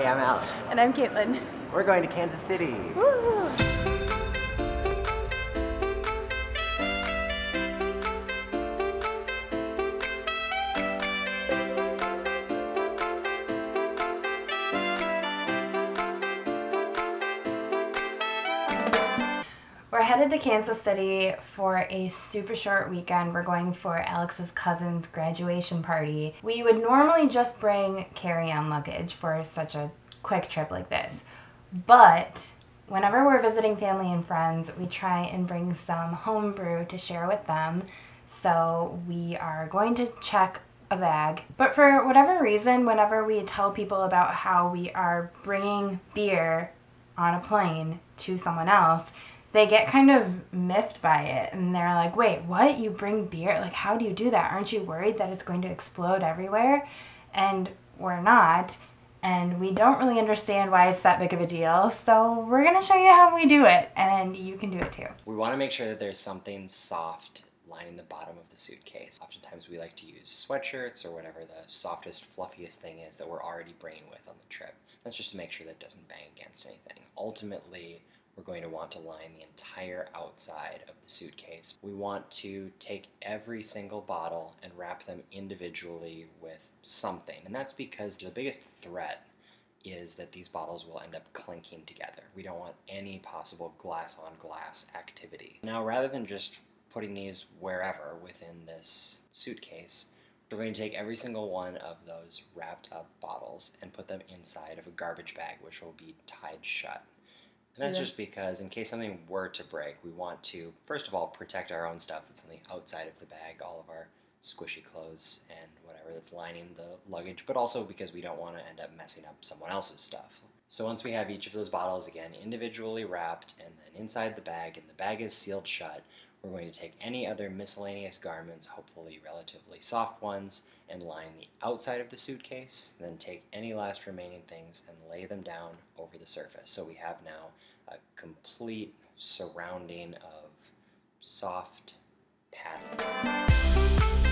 Hey, I'm Alex. And I'm Caitlin. We're going to Kansas City. Woo! Headed to Kansas City for a super short weekend. We're going for Alex's cousin's graduation party. We would normally just bring carry-on luggage for such a quick trip like this. But whenever we're visiting family and friends, we try and bring some homebrew to share with them. So we are going to check a bag. But for whatever reason, whenever we tell people about how we are bringing beer on a plane to someone else, they get kind of miffed by it and they're like, wait, what? You bring beer? Like, how do you do that? Aren't you worried that it's going to explode everywhere? And we're not. And we don't really understand why it's that big of a deal. So we're going to show you how we do it, and you can do it too. We want to make sure that there's something soft lining the bottom of the suitcase. Oftentimes we like to use sweatshirts or whatever the softest, fluffiest thing is that we're already bringing with on the trip. That's just to make sure that it doesn't bang against anything. Ultimately, we're going to want to line the entire outside of the suitcase. We want to take every single bottle and wrap them individually with something. And that's because the biggest threat is that these bottles will end up clinking together. We don't want any possible glass on glass activity. Now, rather than just putting these wherever within this suitcase, we're going to take every single one of those wrapped up bottles and put them inside of a garbage bag, which will be tied shut. And that's Yeah. just because, in case something were to break, we want to, first of all, protect our own stuff that's on the outside of the bag, all of our squishy clothes and whatever that's lining the luggage, but also because we don't want to end up messing up someone else's stuff. So once we have each of those bottles again individually wrapped and then inside the bag, and the bag is sealed shut, we're going to take any other miscellaneous garments, hopefully relatively soft ones, and line the outside of the suitcase, then take any last remaining things and lay them down over the surface. So we have now a complete surrounding of soft padding.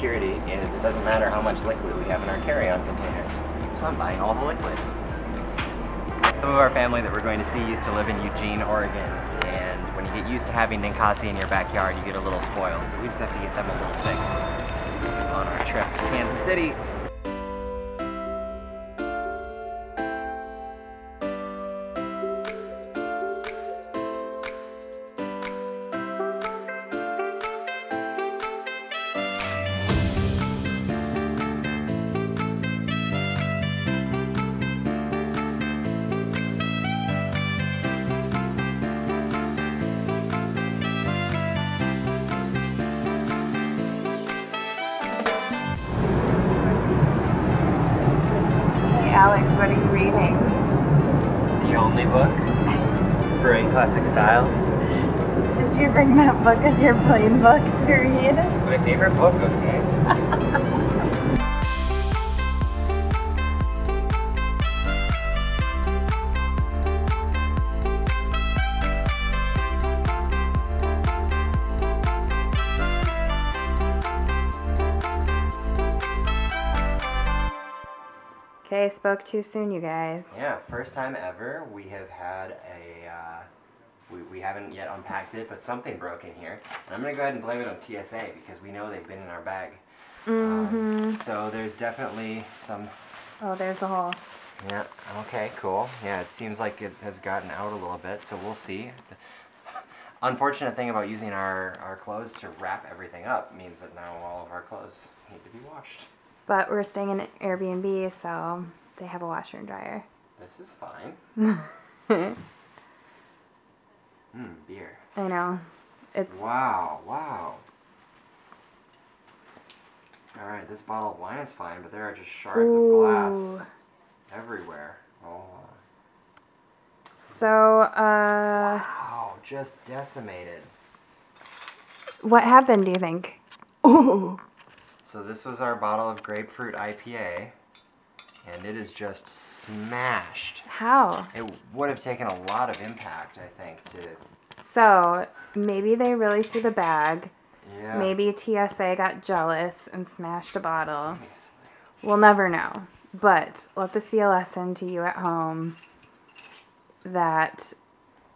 Security is it doesn't matter how much liquid we have in our carry-on containers. So I'm buying all the liquid. Some of our family that we're going to see used to live in Eugene, Oregon, and when you get used to having Ninkasi in your backyard, you get a little spoiled. So we just have to get them a little fix on our trip to Kansas City. Reading? The only book. Brewing Classic Styles. Did you bring that book as your plane book to read? It's my favorite book, okay? Spoke too soon, you guys. Yeah, first time ever we have had a. Uh, we, we haven't yet unpacked it, but something broke in here. And I'm going to go ahead and blame it on TSA because we know they've been in our bag. Um, so there's definitely some. Oh, there's the hole. Yeah, okay, cool. Yeah, it seems like it has gotten out a little bit, so we'll see. The unfortunate thing about using our, our clothes to wrap everything up means that now all of our clothes need to be washed. But we're staying in an Airbnb, so they have a washer and dryer. This is fine. Mmm, beer. I know. It's Wow, wow. Alright, this bottle of wine is fine, but there are just shards of glass everywhere. Oh. so uh Wow, just decimated. what happened, do you think? Ooh. So this was our bottle of grapefruit IPA, and it is just smashed. How? It would have taken a lot of impact, I think, to. So maybe they really threw the bag. Yeah. Maybe TSA got jealous and smashed a bottle. We'll never know. But let this be a lesson to you at home that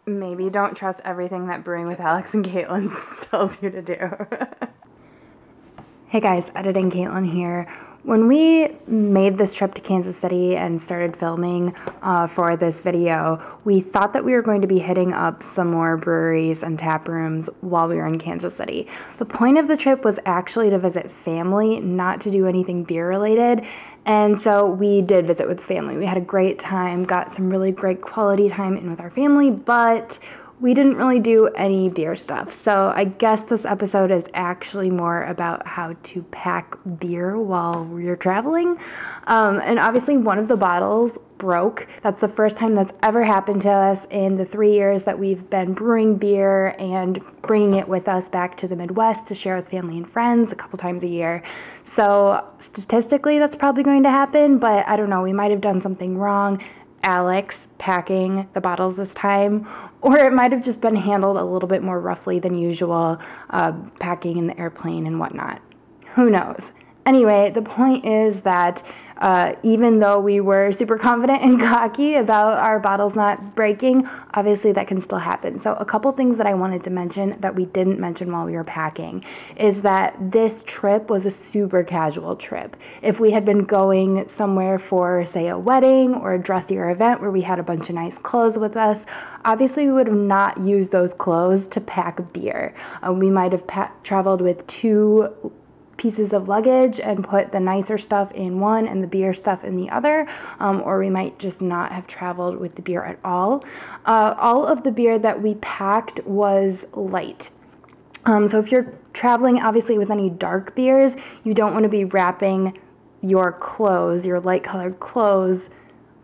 maybe don't trust everything that Brewing with Alex and Caitlin tells you to do. hey guys, editing Caitlin here. When we made this trip to Kansas City and started filming uh, for this video, we thought that we were going to be hitting up some more breweries and tap rooms while we were in Kansas City. The point of the trip was actually to visit family, not to do anything beer related. And so we did visit with family. We had a great time, got some really great quality time in with our family, but we didn't really do any beer stuff. So I guess this episode is actually more about how to pack beer while we're traveling. Um, and obviously, one of the bottles broke. That's the first time that's ever happened to us in the three years that we've been brewing beer and bringing it with us back to the Midwest to share with family and friends a couple times a year. So, statistically, that's probably going to happen, but I don't know. We might have done something wrong. Alex packing the bottles this time, or it might have just been handled a little bit more roughly than usual, uh, packing in the airplane and whatnot. Who knows? Anyway, the point is that uh, even though we were super confident and cocky about our bottles not breaking, obviously that can still happen. So, a couple things that I wanted to mention that we didn't mention while we were packing is that this trip was a super casual trip. If we had been going somewhere for, say, a wedding or a dressier event where we had a bunch of nice clothes with us, obviously we would have not used those clothes to pack beer. Uh, we might have pa- traveled with two pieces of luggage and put the nicer stuff in one and the beer stuff in the other, um, or we might just not have traveled with the beer at all. Uh, all of the beer that we packed was light. Um, so if you're traveling, obviously, with any dark beers, you don't want to be wrapping your clothes, your light colored clothes,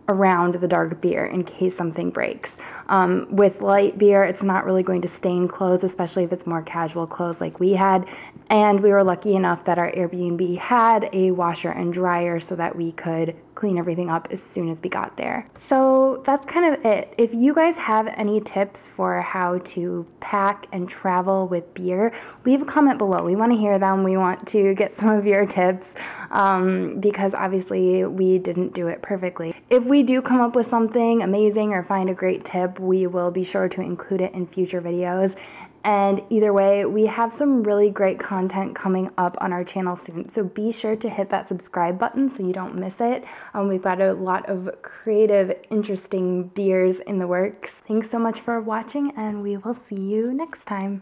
around the dark beer in case something breaks. Um, with light beer, it's not really going to stain clothes, especially if it's more casual clothes like we had. And we were lucky enough that our Airbnb had a washer and dryer so that we could clean everything up as soon as we got there. So that's kind of it. If you guys have any tips for how to pack and travel with beer, leave a comment below. We want to hear them. We want to get some of your tips um, because obviously we didn't do it perfectly. If we do come up with something amazing or find a great tip, we will be sure to include it in future videos. And either way, we have some really great content coming up on our channel soon. So be sure to hit that subscribe button so you don't miss it. Um, we've got a lot of creative, interesting beers in the works. Thanks so much for watching, and we will see you next time.